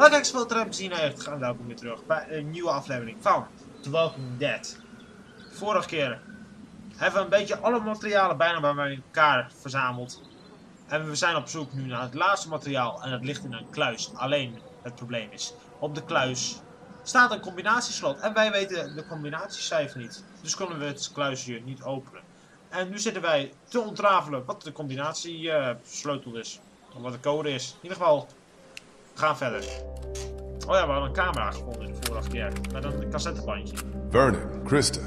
Nou kijk, zoveel hebben gezien heeft, gaan welkom weer terug bij een nieuwe aflevering van The Walking Dead. Vorige keer hebben we een beetje alle materialen bijna bij elkaar verzameld. En we zijn op zoek nu naar het laatste materiaal en dat ligt in een kluis. Alleen het probleem is, op de kluis staat een combinatieslot en wij weten de combinatiecijfer niet. Dus kunnen we het kluisje niet openen. En nu zitten wij te ontrafelen wat de combinatiesleutel is. Of wat de code is. In ieder geval, we gaan verder. Oh ja, we hadden een camera gevonden in de vorige keer. Met een cassettebandje. Vernon, Krista,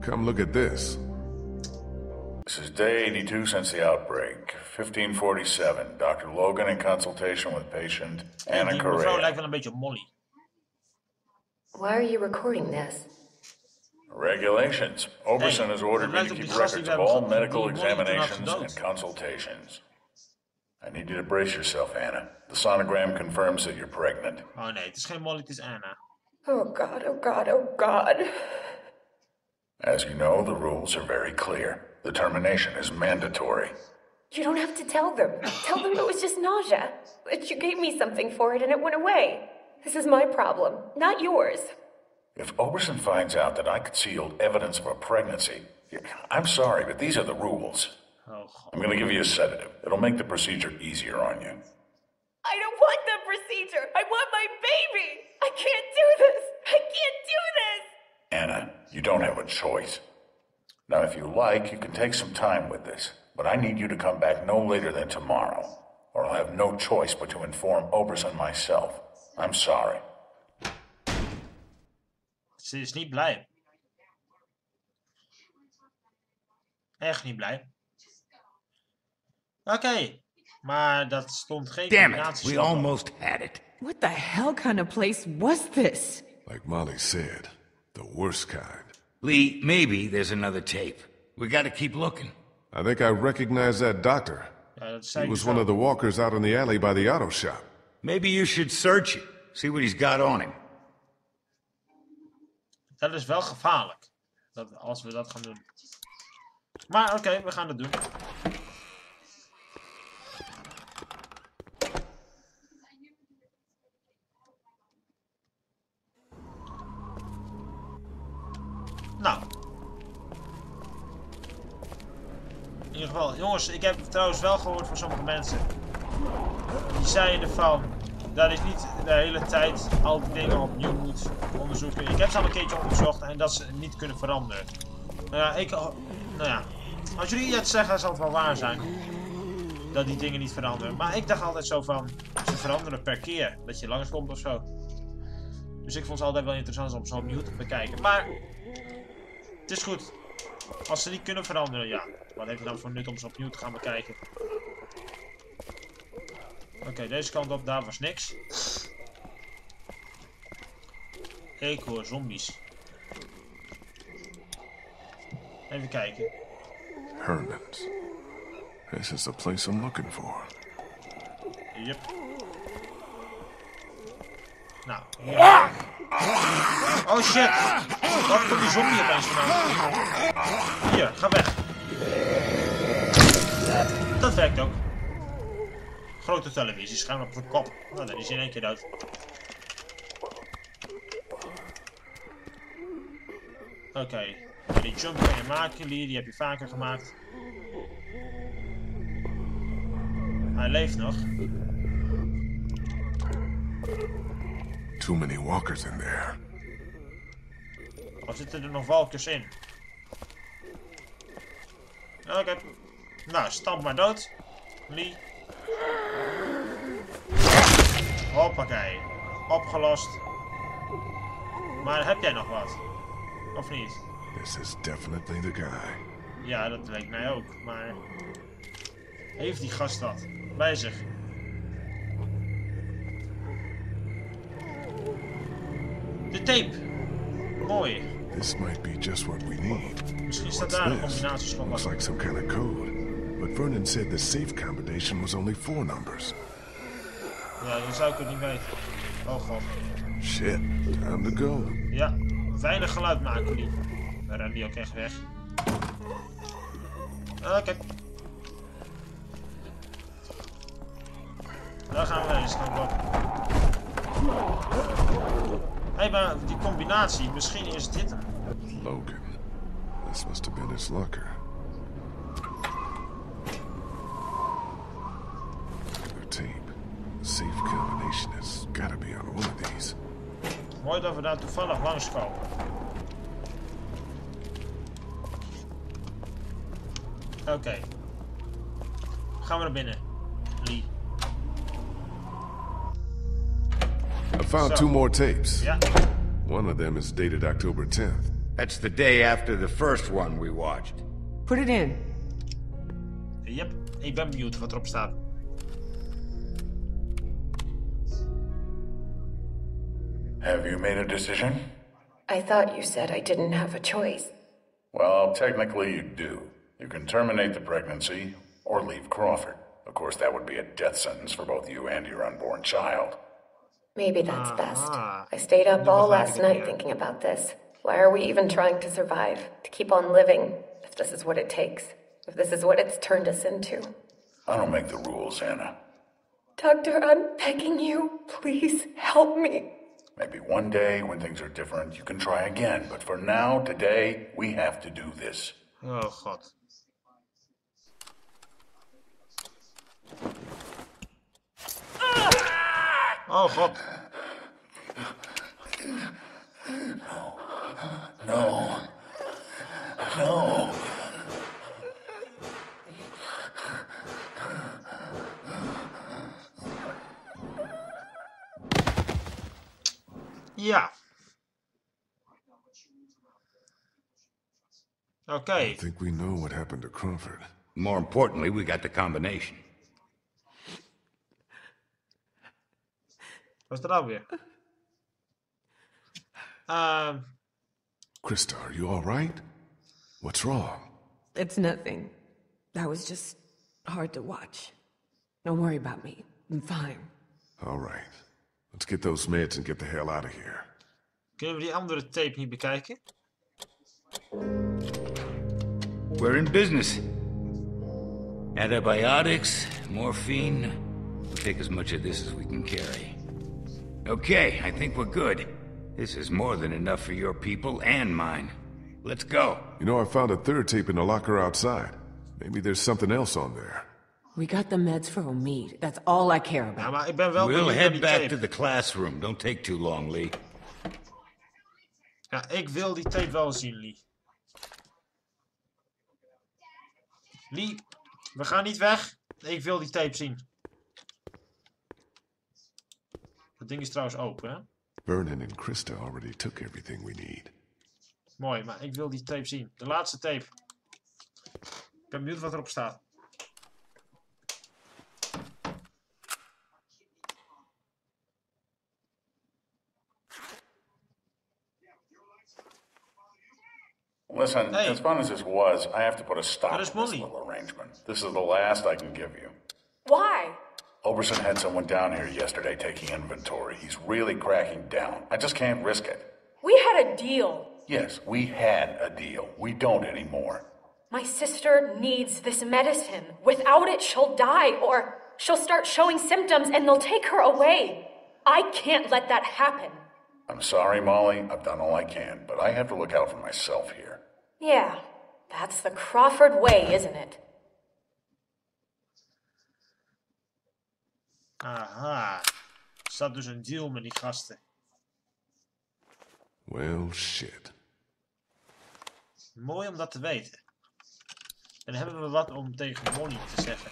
come look at this. This is day 82 since the outbreak. 1547. Dr. Logan in consultation with patient Anna Die mevrouw Correa. lijkt wel een beetje Molly. Why are you recording this? Regulations. Oberson Hey, has ordered me to keep records of all medical examinations and consultations. I need you to brace yourself, Anna. The sonogram confirms that you're pregnant. Oh nee, het is geen Molly, het is Anna. Oh god, oh god, oh god. As you know, the rules are very clear. The termination is mandatory. You don't have to tell them. Tell them it was just nausea. But you gave me something for it and it went away. This is my problem, not yours. If Oberson finds out that I concealed evidence of a pregnancy, I'm sorry, but these are the rules. Oh. I'm going to give you a sedative. It'll make the procedure easier on you. I don't want the procedure. I want my baby. I can't do this. I can't do this. Anna, you don't have a choice. Now, if you like, you can take some time with this, but I need you to come back no later than tomorrow, or I'll have no choice but to inform Oberson myself. I'm sorry. Ze is niet blij. Echt niet blij. Oké. Maar dat stond geen Damn it, we almost had it. What the hell kind of place was this? Like Molly said, the worst kind. Lee, maybe there's another tape. We gotta keep looking. I think I recognize that doctor. Ja, dat zei He was one of the walkers out in the alley by the auto shop. Maybe you should search it, see what he's got on him. Dat is wel gevaarlijk. Dat, als we dat gaan doen. Maar oké, we gaan het doen. Nou. Jongens, ik heb trouwens wel gehoord van sommige mensen. Die zeiden van, dat ik niet de hele tijd al die dingen opnieuw moet onderzoeken. Ik heb ze al een keertje onderzocht en dat ze niet kunnen veranderen. Nou ja, ik, nou ja, als jullie het zeggen zal het wel waar zijn. Dat die dingen niet veranderen. Maar ik dacht altijd zo van, ze veranderen per keer. Dat je langskomt of zo. Dus ik vond het altijd wel interessant om ze opnieuw te bekijken. Maar, het is goed. Als ze niet kunnen veranderen, ja. Wat heeft het dan voor nut om ze opnieuw te gaan bekijken? Oké, deze kant op, daar was niks. Ik hoor zombies. Even kijken. Herman's. This is the place I'm looking for. Yep. Nou, hier. Oh shit! Wat komt die zombie opeens vandaan? Hier, ga weg. Dat werkt ook. Grote televisiescherm op zijn kop. Nou, dan is in één keer dood. Oké. Die jump kan je maken, Lee. Die heb je vaker gemaakt. Hij leeft nog. Too many walkers in there. Of zitten er nog walkers in? Oké. Nou, stamp maar dood. Lee. Hoppakee. Opgelost. Maar heb jij nog wat? Of niet? This is definitely the guy. Ja, dat leek mij ook. Maar... Heeft die gast wat bij zich? De tape. Mooi. This might be just what we need. Misschien staat daar een combinatieslot Looks like some kind of code. But Vernon said the safe combination was only four numbers. Ja, dan zou ik het niet weten. Oh god. Shit, time to go. Ja, weinig geluid maken die. Dan rennen die ook echt weg. Oké. Daar gaan we eens. Gaan op. Hé, hey, maar die combinatie, misschien is dit hem. Logan. This must have been his locker. The tape. The safe combination has gotta be on one of these. Mooi dat we daar toevallig langskomen. Oké. Gaan we naar binnen. Lee. I found So- two more tapes. Ja. One of them is dated October 10th. That's the day after the first one we watched. Put it in. Yep. Ik ben benieuwd wat erop staat. Made a decision? I thought you said I didn't have a choice. Well, technically you do. You can terminate the pregnancy or leave Crawford. Of course, that would be a death sentence for both you and your unborn child. Maybe that's best. Ah. I stayed up all last night meer. thinking about this. Why are we even trying to survive? To keep on living, if this is what it takes. If this is what it's turned us into. I don't make the rules, Anna. Doctor, I'm begging you, please help me. Maybe one day when things are different, you can try again. But for now, today, we have to do this. Oh god. Oh god. No. No. Ja. Okay. I think we know what happened to Crawford. More importantly, we got the combination. Wat is er nou weer? Ehm, Christa, are you all right? What's wrong? It's nothing. That was just hard to watch. Don't worry about me. I'm fine. All right. Let's get those meds and get the hell out of here. kunnen we die andere tape niet bekijken? We're in business. Antibiotics, morphine. We'll take as much of this as we can carry. Okay, I think we're good. This is more than enough for your people and mine. Let's go. You know, I found a third tape in the locker outside. Maybe there's something else on there. We got the meds for Omid. That's all I care Ja, about. maar ik ben wel We'll head back tape. to the classroom. Don't take too long, Lee. Ja, ik wil die tape wel zien, Lee. Lee, we gaan niet weg. Ik wil die tape zien. Dat ding is trouwens open, hè? Vernon and Krista already took everything we need. Mooi, maar ik wil die tape zien. De laatste tape. Ik ben benieuwd wat erop staat. Listen, Hey. as fun as this was, I have to put a stop to is this money. little arrangement. This is the last I can give you. Why? Oberson had someone down here yesterday taking inventory. He's really cracking down. I just can't risk it. We had a deal. Yes, we had a deal. We don't anymore. My sister needs this medicine. Without it, she'll die, or she'll start showing symptoms and they'll take her away. I can't let that happen. I'm sorry, Molly. I've done all I can, but I have to look out for myself here. Yeah, that's the Crawford way, isn't it? Aha. Er staat dus een deal met die gasten. Well, shit. Mooi om dat te weten. En hebben we wat om tegen Molly te zeggen.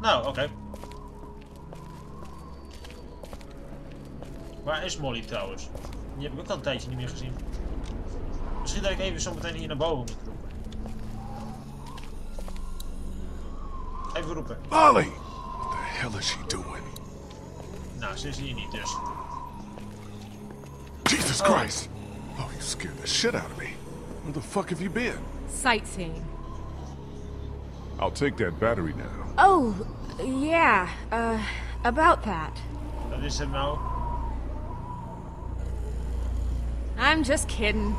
Nou, oké. Waar is Molly trouwens? Die heb ik ook al een tijdje niet meer gezien. Misschien dat ik even zo meteen hier naar boven moet roepen. Even roepen. Molly! What the hell is she doing? Nou, ze is hier niet dus. Jesus Christ! Oh, you scared the shit out of me. Where the fuck have you been? Sightseeing. I'll take that battery now. Oh, yeah, uh, about that. Dat is hem nou. I'm just kidding.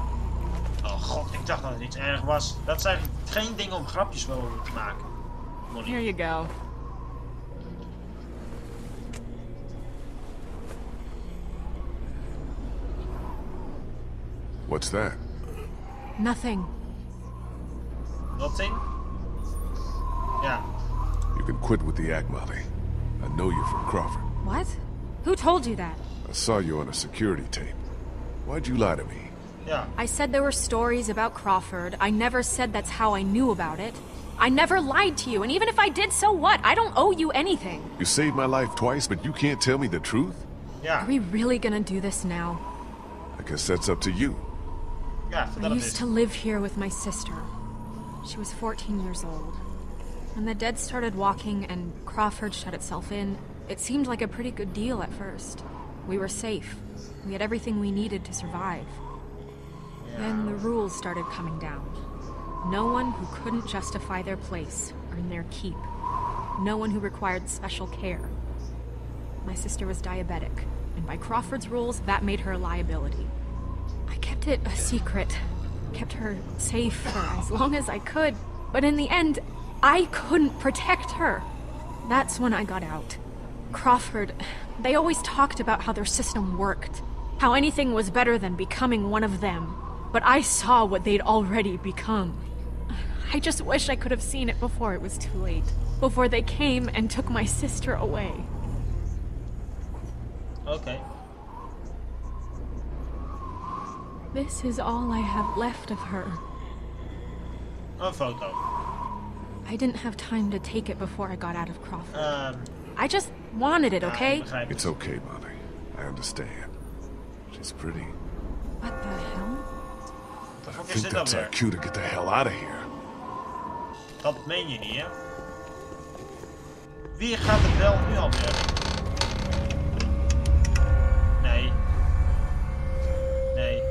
Oh god, ik dacht dat het iets erg was. Dat zijn geen dingen om grapjes over te maken. Molly. Here you go. What's that? Nothing. Nothing? Yeah. You can quit with the act, Molly. I know you from Crawford. What? Who told you that? I saw you on a security tape. Why'd you lie to me? Ja. I said there were stories about Crawford. I never said that's how I knew about it. I never lied to you, and even if I did, so what? I don't owe you anything. You saved my life twice, but you can't tell me the truth? Ja. Are we really gonna do this now? I guess that's up to you. Ja, I used to live here with my sister. She was 14 years old. When the dead started walking and Crawford shut itself in, it seemed like a pretty good deal at first. We were safe. We had everything we needed to survive. Then the rules started coming down. No one who couldn't justify their place earned their keep. No one who required special care. My sister was diabetic, and by Crawford's rules, that made her a liability. I kept it a secret, kept her safe for as long as I could, but in the end, I couldn't protect her. That's when I got out. Crawford, they always talked about how their system worked, how anything was better than becoming one of them. But I saw what they'd already become. I just wish I could have seen it before it was too late. Before they came and took my sister away. Okay. This is all I have left of her. Een foto. I didn't have time to take it before I got out of Crawford. Ehm, I just wanted it, okay? It's okay, Molly. I understand. She's pretty. What the hell? Wat I fuck think that's our cue to get the hell out of here. Dat meen je niet, hè? Wie gaat de bel nu alweer? Nee. Nee.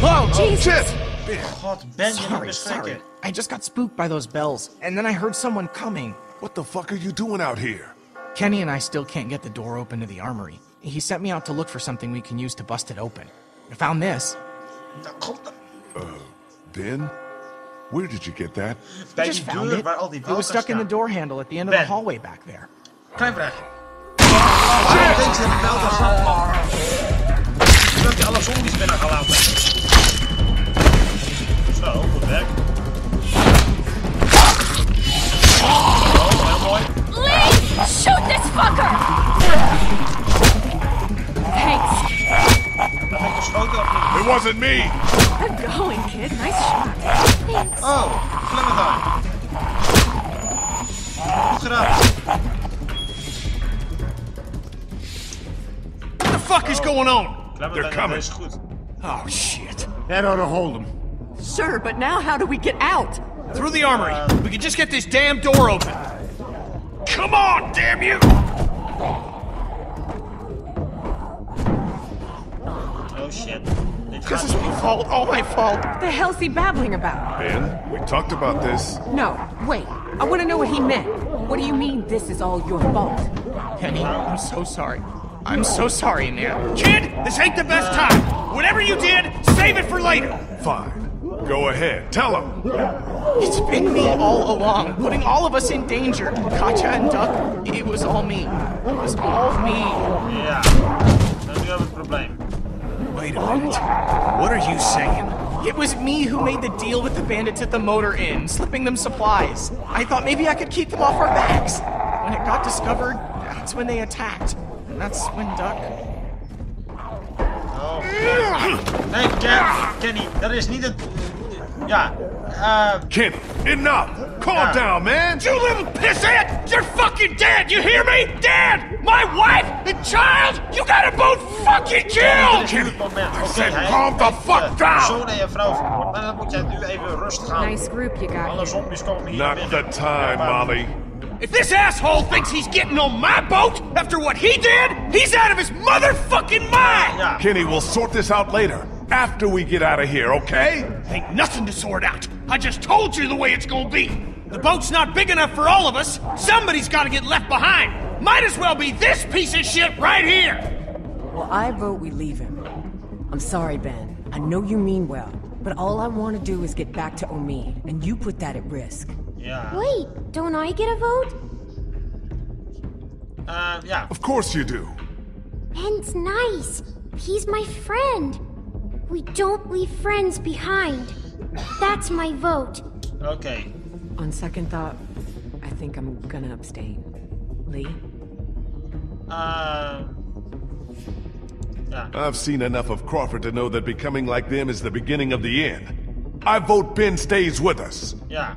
Whoa, Jesus! God, Ben Sorry, sorry. I just got spooked by those bells, and then I heard someone coming. What the fuck are you doing out here? Kenny and I still can't get the door open to the armory. He sent me out to look for something we can use to bust it open. I found this. Nou, uh, God, Ben? Where did you get that? I just die found it. waar al die It was stuck in the door handle at the end of the hallway back there. Klein vraagje. Waarom deze bel de handman? Dat je alle zombies binnen gaan laten. Zo, goed werk. Oh, heel mooi. Lee! Shoot this fucker! Thanks. Dat heb ik geschoten of niet? It wasn't me! Good going, kid. Nice shot. Oh, Clementine. Goed gedaan. What the fuck is going on? Clementine, They're coming. dat is goed. Oh, shit. That ought to hold them. Sure, but now how do we get out? Through the armory. We can just get this damn door open. Come on, damn you! Oh shit. This is my fault, all my fault. What The hell's he babbling about? Ben, we talked about this. No, wait. I want to know what he meant. What do you mean this is all your fault? Kenny, I'm so sorry. I'm so sorry, man. Kid, this ain't the best time. Whatever you did, save it for later. Fine. Go ahead. Tell him. It's been me all along, putting all of us in danger. Katjaa and Duck, it was all me. It was all me. Yeah, Nou, nu hebben we het probleem. Wait a minute. What are you saying? It was me who made the deal with the bandits at the motor inn, slipping them supplies. I thought maybe I could keep them off our backs. When it got discovered, that's when they attacked. And that's when Duck. Oh. Nee, Ken, Kenny, dat is niet het... Ja, eh... Kenny, enough! Calm Yeah. down, man! You little pissant! You're fucking dead! You hear me? Dead! My wife and child! You gotta both fucking kill! is nu het moment. Oké, said hij calm the heeft, fuck down. zoon en je vrouw vermoord. Maar dan moet jij nu even rustig gaan. Nice group you got Alle here. zombies komen hier Not the time, Molly. If this asshole thinks he's getting on my boat after what he did, he's out of his motherfucking mind! Ja, Kenny, we'll sort this out later. After we get out of here, okay? Ain't nothing to sort out. I just told you the way it's gonna be. The boat's not big enough for all of us. Somebody's gotta get left behind. Might as well be this piece of shit right here. Well, I vote we leave him. I'm sorry, Ben, I know you mean well, but all I want to do is get back to Omid, and you put that at risk. Yeah. Wait, don't I get a vote? Uh, yeah. Of course you do. Ben's nice. He's my friend. We don't leave friends behind. That's my vote. Oké. On second thought, I think I'm gonna abstain. Lee? Uh, ja. I've seen enough of Crawford to know that becoming like them is the beginning of the end. I vote Ben stays with us. Yeah.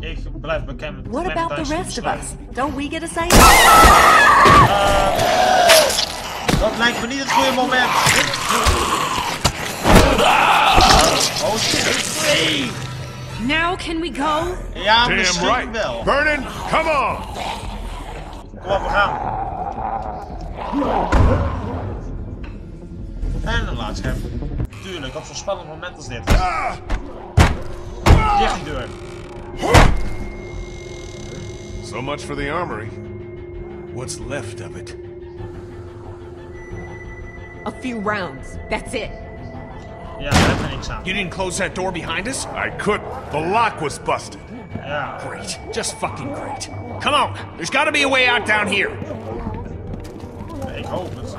Ik blijf bekend What about the rest of us? Don't we get a say? Dat lijkt me niet het goede moment. Oh shit. Now can we go? Ja, Damn misschien right. wel. Vernon, come on! Kom op, we gaan. En een laatste scherm. Tuurlijk, wat voor spannend moment is dit. Dicht die deur. So much for the armory. What's left of it? A few rounds. That's it. Ja, daar hebben we niks aan. You didn't close that door behind us? I couldn't. The lock was busted. Ja. Great. Just fucking great. Come on. There's gotta be a way out down here. Ik hoop het.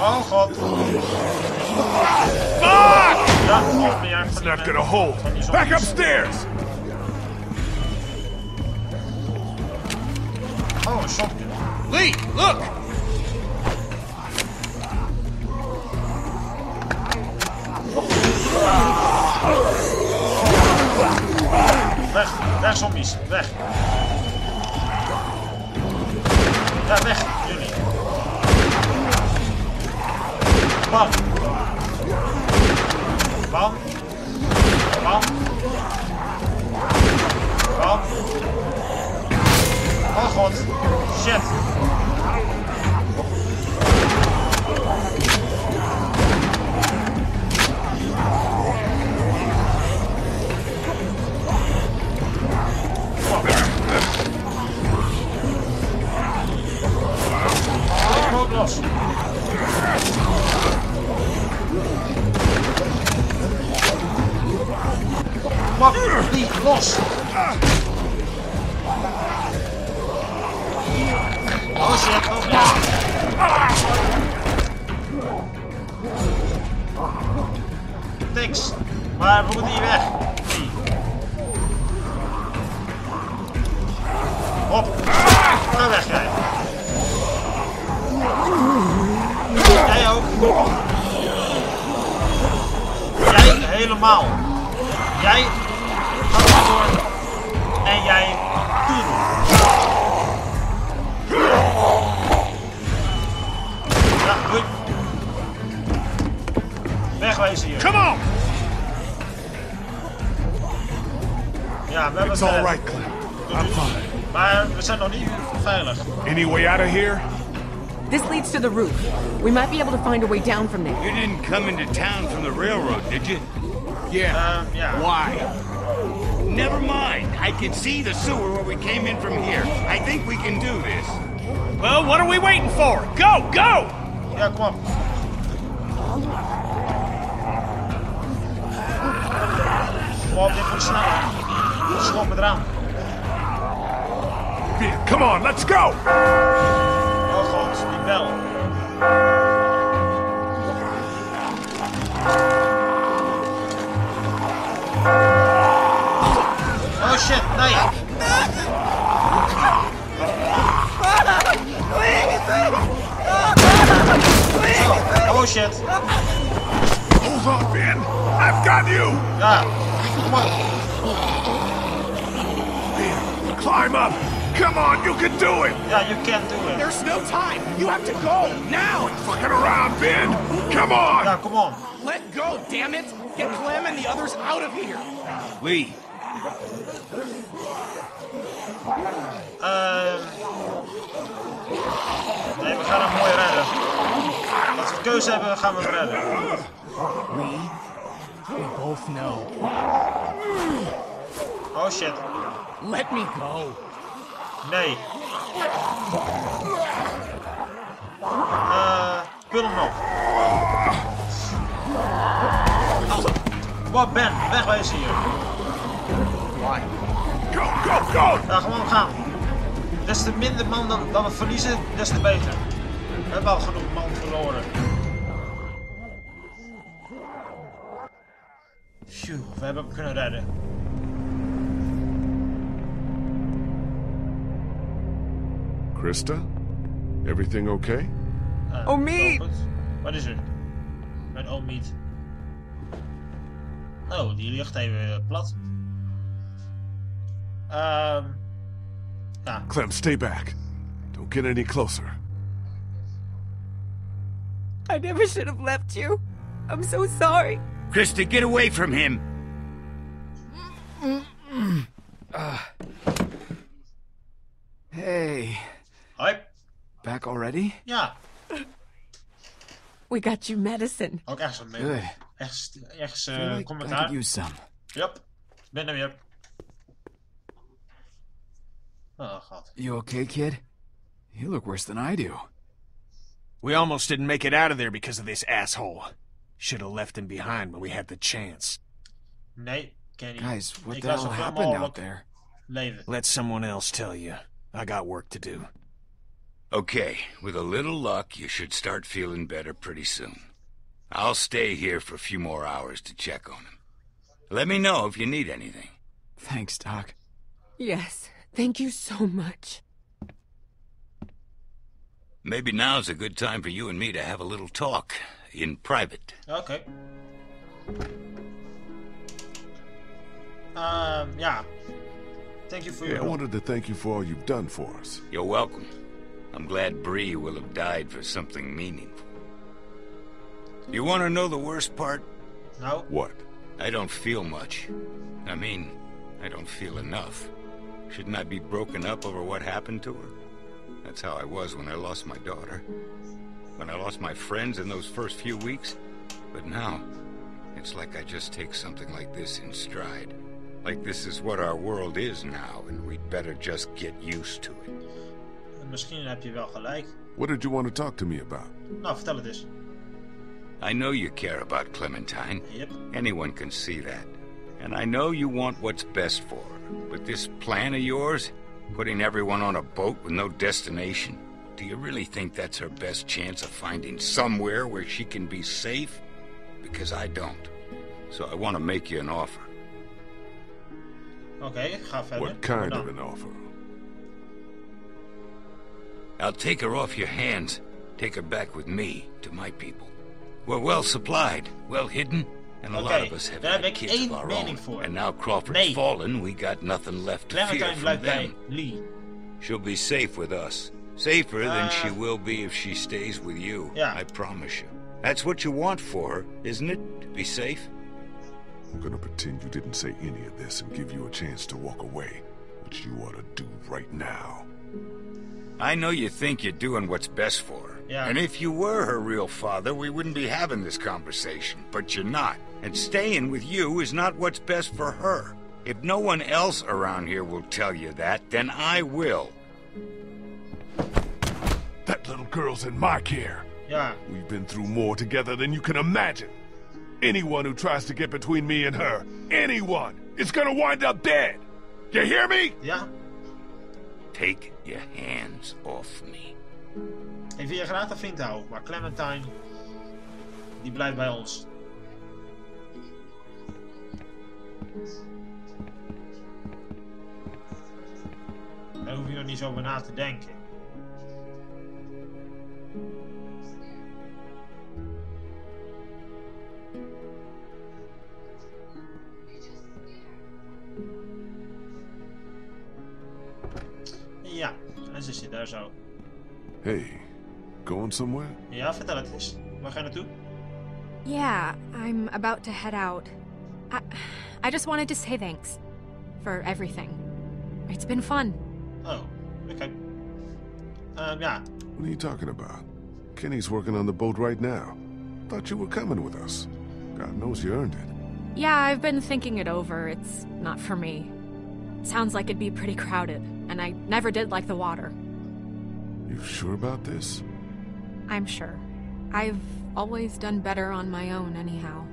Oh god. Fuck! Ja. It's not gonna hold. Back upstairs! Oh, een shotgun. Lee, look! Weg, weg zombies, weg. Ja, weg, jullie. Bam. Bam. Bam. Bam. Oh god. Shit. Ik moet los. Pak die los. Maar we moeten hier weg. Hier. Hop. Ga weg jij. Jij ook. Jij helemaal. Jij door. En jij Ja, doei. Wegwezen hier. Come on! Ja, we hebben It's het, all right, Clem. I'm fine. Maar we zijn nog niet veilig. Any way out of here? This leads to the roof. We might be able to find a way down from there. You didn't come into town from the railroad, did you? Yeah. Um, yeah. Why? Never mind. I can see the sewer where we came in from here. I think we can do this. Well, what are we waiting for? Go, go! Ja, kom op. Kom op, dit wordt sneller. Schop het eraan. Yeah, come on, let's go! Oh god, die bel. Oh shit, nee. Oh shit. Hold on, Ben. I've got you! Ja, kom op. Ben, climb up! Come on, you can do it! Ja, you can't do it. There's no time. You have to go now. Fucking around, Ben! Come on! Ja, kom on. Let go, damn it. Get Clem and the others out of here. Lee, Ehm. Nee, we gaan hem mooi redden. Als we keuze hebben, gaan we hem redden. We both know. Oh shit. Let me go. Nee. spullen nog. Wat Ben, wegwezen hier. Why? Go, go, go! Ja, gewoon gaan. Des te minder man dan, dan we verliezen, des te beter. We hebben al genoeg man verloren. Phew, we hebben hem kunnen redden. Krista? Everything okay? Uh, Omid! lopend. Wat is er? Mijn Omid. Oh, die ligt even plat. Ehm. Ja. Clem, stay back. Don't get any closer. I never should have left you. I'm so sorry. Christa, get away from him! Hey, Hoi. back already? Yeah. We got you medicine. ook echt zo'n Good. Echt, echt Feel uh, like I could use some. Yep, ben er weer. Oh god. You okay, kid? You look worse than I do. We almost didn't make it out of there because of this asshole. Should have left him behind when we had the chance. Nee, Kenny. Guys, what the hell happened out mogelijk there? Leven. Let someone else tell you. I got work to do. Okay, with a little luck, you should start feeling better pretty soon. I'll stay here for a few more hours to check on him. Let me know if you need anything. Thanks, Doc. Yes, thank you so much. Maybe now's a good time for you and me to have a little talk in private. Okay. Um, yeah. Thank you for Yeah, your I help. wanted to thank you for all you've done for us. You're welcome. I'm glad Brie will have died for something meaningful. You want to know the worst part? No. What? I don't feel much. I mean, I don't feel enough. Shouldn't I be broken up over what happened to her? That's how I was when I lost my daughter. When I lost my friends in those first few weeks. But now, it's like I just take something like this in stride. Like this is what our world is now, and we'd better just get used to it. misschien heb je wel gelijk. What did you want to talk to me about? Nou, vertel het eens. I know you care about Clementine. Yep. Anyone can see that. And I know you want what's best for her. But this plan of yours, putting everyone on a boat with no destination, do you really think that's her best chance of finding somewhere where she can be safe? Because I don't. So I want to make you an offer. Oké, ga verder. What kind Dan. of an offer? I'll take her off your hands, take her back with me to my people. We're well supplied, well hidden, and a lot Oké, of us have had kids of our mening own. voor. And now Crawford's Nee. fallen, we got nothing left to fear from them. Lee. She'll be safe with us. Safer than Uh, she will be if she stays with you. Yeah. I promise you. That's what you want for her, isn't it? To be safe? I'm gonna pretend you didn't say any of this and give you a chance to walk away. Which you ought to do right now. I know you think you're doing what's best for her. Yeah. And if you were her real father, we wouldn't be having this conversation. But you're not. And staying with you is not what's best for her. If no one else around here will tell you that, then I will. That little girl's in my care. Yeah. We've been through more together than you can imagine. Anyone who tries to get between me and her, anyone, is gonna wind up dead. You hear me? ja. Take your hands off me. Ik wil je graag een vriend houden, maar Clementine, die blijft bij ons. Daar hoef je nog niet zo over na te denken. Ja, en ze zit daar zo. Hey, going somewhere? Ja, vertel het eens. Waar ga je naartoe? Yeah, I'm about to head out. I, I just wanted to say thanks for everything. It's been fun. Oh, okay. Uh, ehm, ja, What are you talking about? Kenny's working on the boat right now. Thought you were coming with us. God knows you earned it. Yeah, I've been thinking it over. It's not for me. Sounds like it'd be pretty crowded, and I never did like the water. You sure about this? I'm sure. I've always done better on my own, anyhow.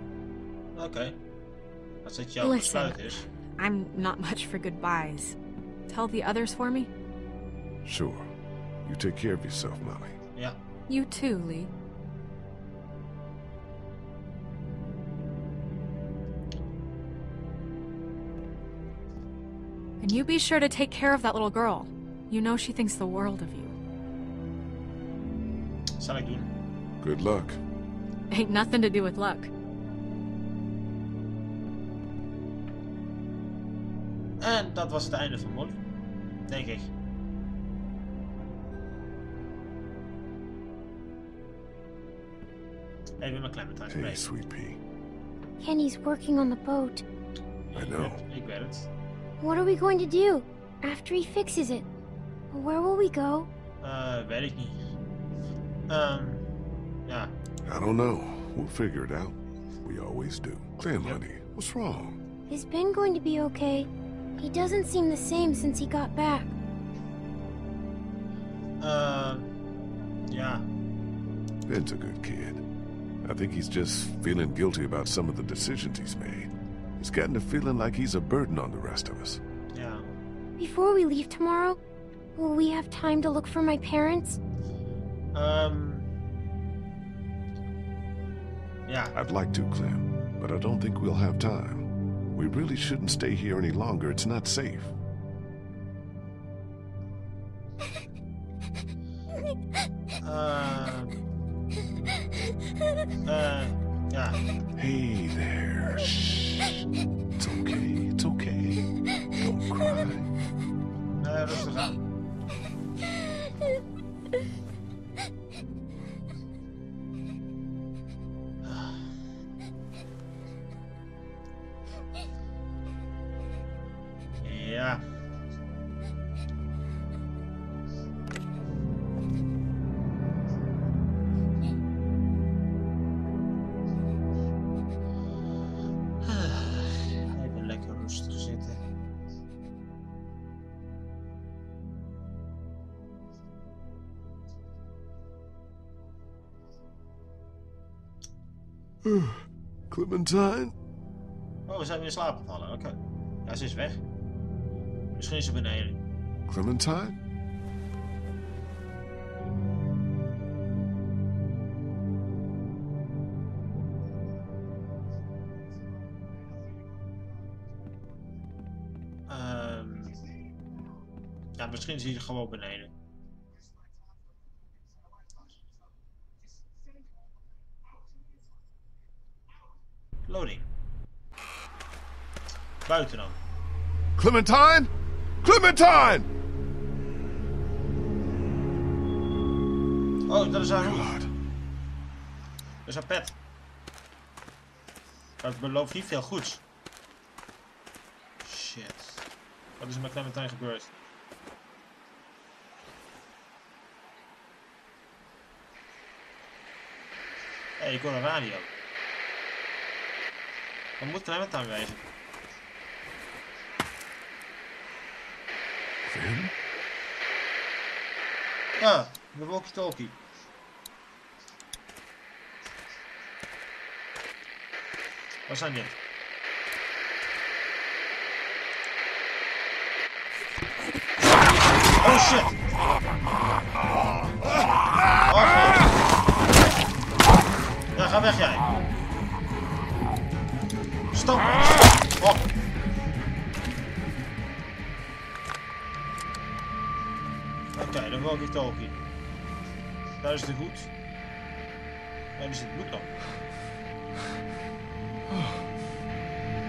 Oké. Als dit jouw Listen. I'm not much for goodbyes. Tell the others for me? Sure. You take care of yourself, Molly. Yeah. You too, Lee. And you be sure to take care of that little girl. You know she thinks the world of you. Zal ik doen. Good luck. Ain't nothing to do with luck. En dat was het einde van Molly. Denk ik. Even mijn Clementine Hey, sweet pea. Kenny's working on the boat. I know. Ik weet het. What are we going to do after he fixes it? Where will we go? Eh, weet ik niet. Ehm, ja. I don't know. We'll figure it out. We always do. Clem, honey, what's wrong? Is Ben going to be okay? He doesn't seem the same since he got back. Ehm, ja. Ben's a good kid. I think he's just feeling guilty about some of the decisions he's made. He's gotten the feeling like he's a burden on the rest of us. Yeah. Before we leave tomorrow, will we have time to look for my parents? Um... Yeah. I'd like to, Clem, but I don't think we'll have time. We really shouldn't stay here any longer. It's not safe. Ehm. eh, ja. Hey there. Shh. It's okay. It's okay. Don't cry. Eh, Clementine? Oh, we zijn weer in slaap gevallen. Oké. Ja, ze is weg. Misschien is ze beneden. Clementine? Ehm ja, misschien is hij gewoon beneden. Loading. Buiten dan. Clementine? Clementine! Oh, dat is haar hoed. Dat is haar pet. Dat belooft niet veel goeds. Shit. Wat is er met Clementine gebeurd? Hé, hey, ik hoor een radio. Wat moet Clementine wezen? Clem? Ah, de walkie-talkie. Wat zijn dit? Oh shit! Oh, god. Ja, ga weg jij. Stop! Oh. Oké, de walkie-talkie. Daar is de goed. Waar is het bloed dan?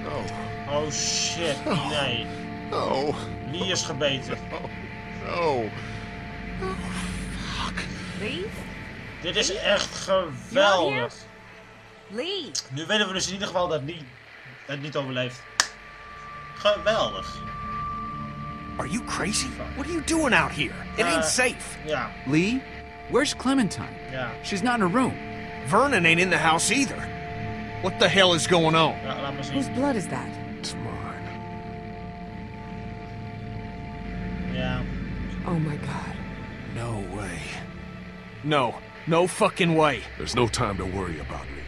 No. Oh shit, nee. No. Lee is gebeten. No. Lee? Dit is echt geweldig. Lee! Nu weten we dus in ieder geval dat Lee het niet overleeft. Geweldig. Are you crazy? What are you doing out here? It Uh, ain't safe. Ja, Lee, where's Clementine? ja. She's not in her room. Vernon ain't in the house either. What the hell is going on? ja laat maar zien. Whose blood is that? It's mine. Ja. Oh my god. No way. No. No fucking way. There's no time to worry about me.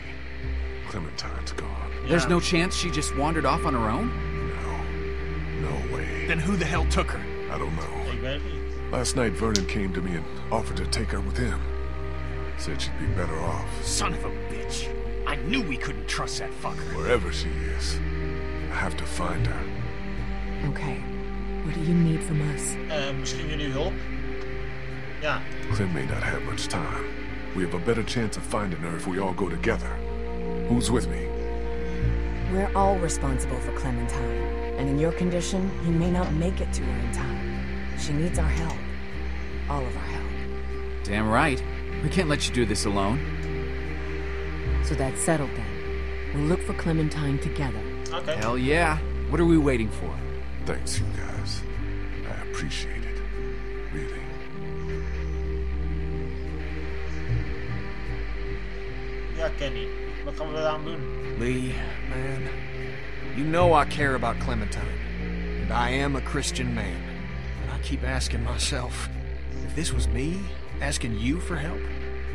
Clementine's gone. There's no chance she just wandered off on her own? No. No way. Then who the hell took her? I don't know. Ik weet het niet. Last night, Vernon came to me and offered to take her with him. Said she'd be better off. Son of a bitch. I knew we couldn't trust that fucker. Wherever she is, I have to find her. Okay. What do you need from us? Eh, misschien jullie hulp? Ja. Clem may not have much time. We have a better chance of finding her if we all go together. Who's with me? We're all responsible for Clementine. And in your condition, you may not make it to her in time. She needs our help. All of our help. Damn right. We can't let you do this alone. So that's settled then. We'll look for Clementine together. Oké. Hell yeah. What are we waiting for? Thanks, you guys. I appreciate it. Really. Ja, Kenny. Wat gaan we eraan doen? Lee, man, you know I care about Clementine. And I am a Christian man. And I keep asking myself, if this was me, asking you for help,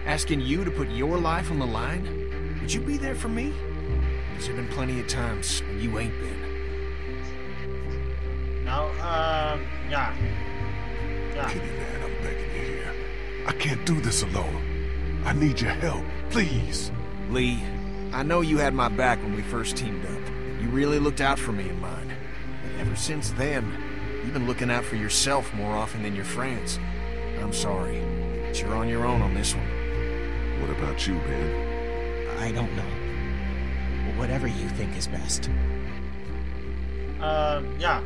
asking you to put your life on the line, would you be there for me? Because there have been plenty of times when you ain't been. Nou, ehm, yeah. Ja. Kenny, man, I'm begging you here. I can't do this alone. I need your help. Please. Lee, I know you had my back when we first teamed up. You really looked out for me and mine. But ever since then, you've been looking out for yourself more often than your friends. I'm sorry, but you're on your own on this one. What about you, man? I don't know. Whatever you think is best. Uh, yeah.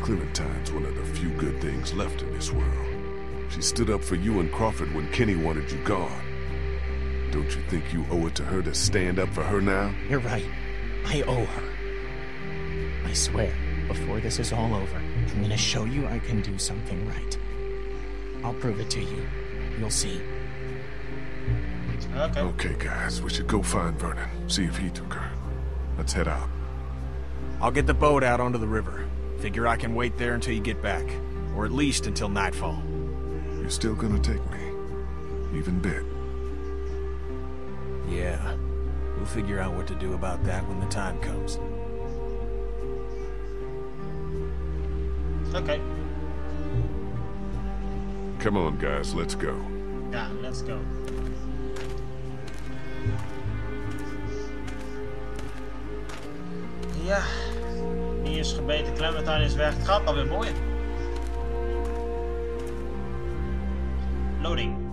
Clementine's one of the few good things left in this world. She stood up for you and Crawford when Kenny wanted you gone. Don't you think you owe it to her to stand up for her now? You're right. I owe her. I swear, before this is all over, I'm gonna show you I can do something right. I'll prove it to you. You'll see. Oké. Okay, guys, we should go find Vernon, see if he took her. Let's head out. I'll get the boat out onto the river. Figure I can wait there until you get back. Or at least until nightfall. You're still gonna take me? Even bit? Yeah. We'll figure out what to do about that when the time comes. Oké. Come on, guys, let's go. Ja, let's go. Ja. Die is gebeten, Clementine is weg. Het gaat alweer mooi. Loading.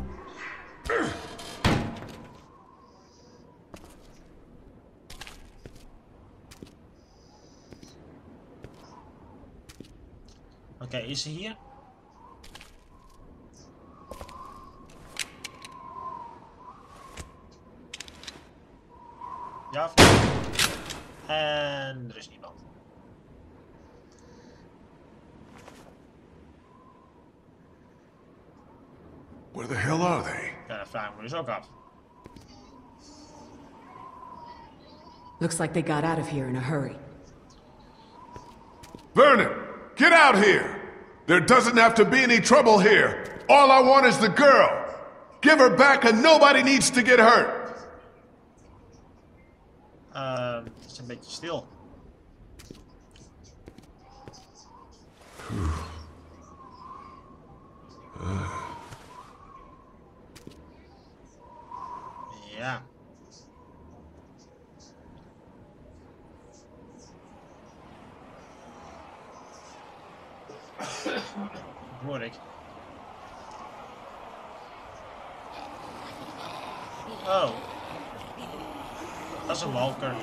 Oké, is ze hier? Ja. of niet? En er is niemand. Where the hell are they? Ja, dat vraag ik me dus ook af. Looks like they got out of here in a hurry. Vernon, get out here! There doesn't have to be any trouble here. All I want is the girl. Give her back and nobody needs to get hurt. Het is een beetje stil. Ja. Hoor ik. Oh. Dat is een walker.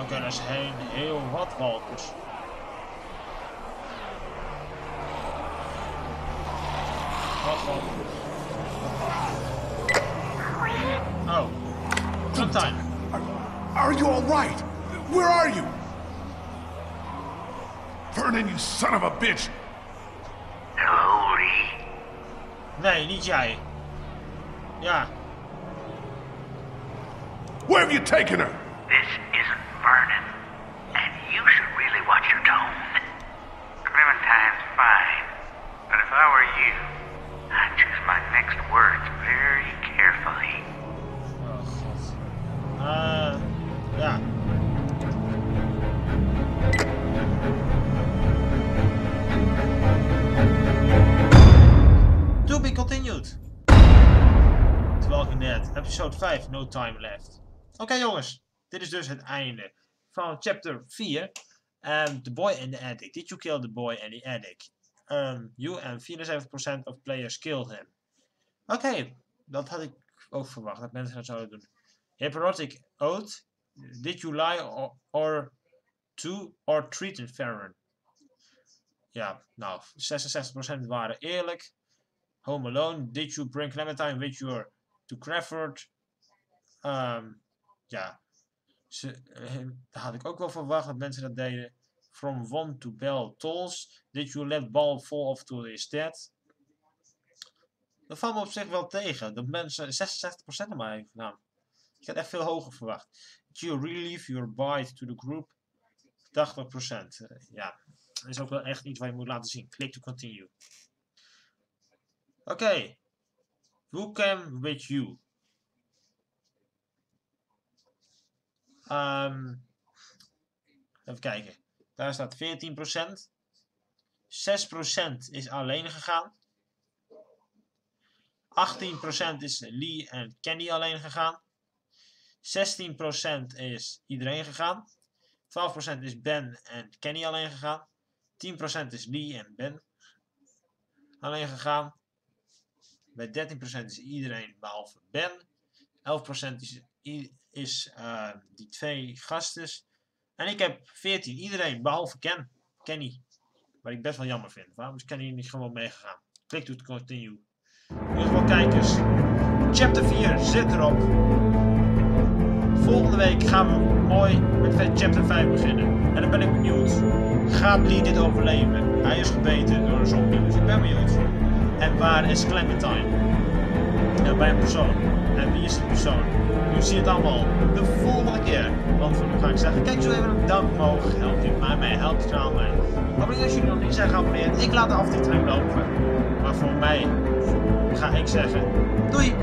Oké, dat zijn heel wat walkers. Wat voor... Oh. Clementine. Are you all right? Where are you? Vernon, you son of a bitch! Hello, Lee. Nee, niet jij. Ja. Where have you taken her? Episode 5, No Time Left. Oké jongens, dit is dus het einde van chapter 4. Um, the Boy and the Attic. Did you kill the boy and the attic? Um, you and 74% of players killed him. Oké, dat had ik ook verwacht, dat mensen dat zouden doen. Hypnotic Oath. Did you lie or, or to or treat in Farron? Ja, nou, 66% waren eerlijk. Home Alone. Did you bring Clementine with you to Crawford? Um, ja, ze, eh, dat had ik ook wel verwacht dat mensen dat deden. From one to Bell Tolls. Did you let ball fall off to his dead? Dat valt me op zich wel tegen. Dat mensen 66% er maar heeft gedaan. Ik had echt veel hoger verwacht. Did you relieve your bite to the group? 80%. Uh, ja, dat is ook wel echt iets wat je moet laten zien. Click to continue. Oké. Who came with you? Um, even kijken. Daar staat 14%. 6% is alleen gegaan. 18% is Lee en Kenny alleen gegaan. 16% is iedereen gegaan. 12% is Ben en Kenny alleen gegaan. 10% is Lee en Ben alleen gegaan. Bij 13% is iedereen behalve Ben. 11% is, is uh, die twee gasten. En ik heb 14, iedereen behalve Ken. Kenny. Wat ik best wel jammer vind. Waarom is Kenny niet gewoon meegegaan? Klik to continue. In ieder kijkers. Chapter 4 zit erop. Volgende week gaan we mooi met chapter 5 beginnen. En dan ben ik benieuwd. Gaat Lee dit overleven? Hij is gebeten door een zombie, dus ik ben benieuwd. En waar is Clementine? Bij een persoon. En wie is die persoon? Nu zie je het allemaal de volgende keer. Want voor nu ga ik zeggen, kijk zo even een duim omhoog. Helpt je mij mee, helpt het kanaal mij. Abonneer als jullie nog niet zijn geabonneerd. Ik laat de aftiteling lopen. Maar voor mij ga ik zeggen, doei!